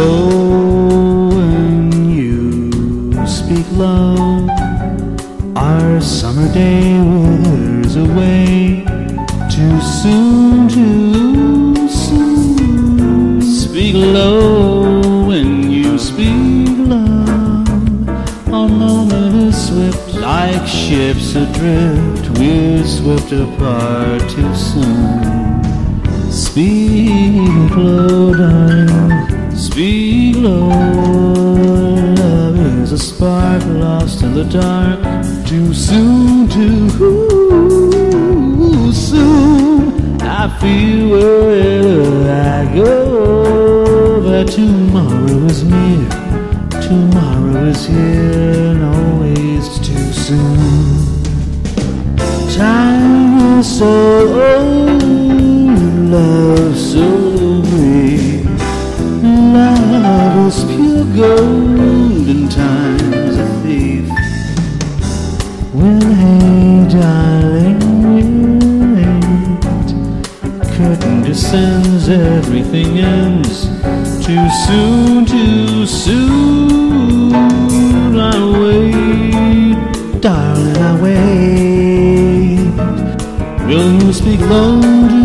Though when you speak low, our summer day withers away too soon, too soon. Speak low when you speak low. Our moment is swift like ships adrift. We're swept apart too soon. Speak low, darling speak low. Love is a spark lost in the dark. Too soon, too soon. I feel wherever I go that tomorrow is near. Tomorrow is here and always too soon. Time is so Is pure gold and time's a thief. When hey darling, wait. curtain descends, everything ends. Too soon, too soon. I wait, darling, I wait. Will you speak low?